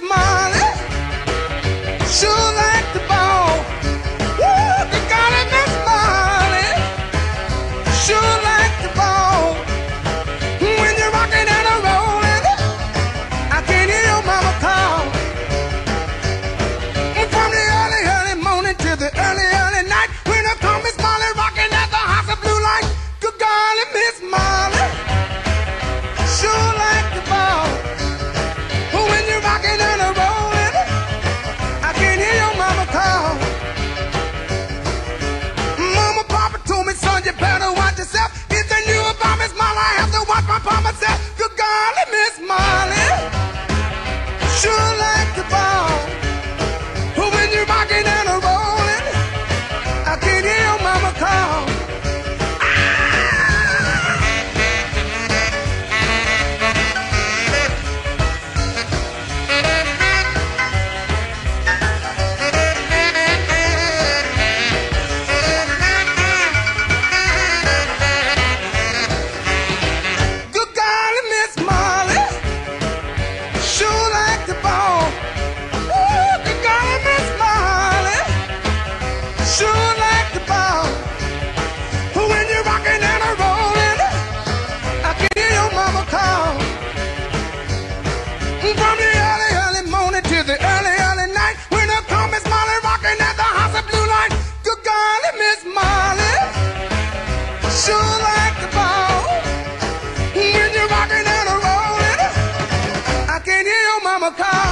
Golly, your mama call. Golly, Miss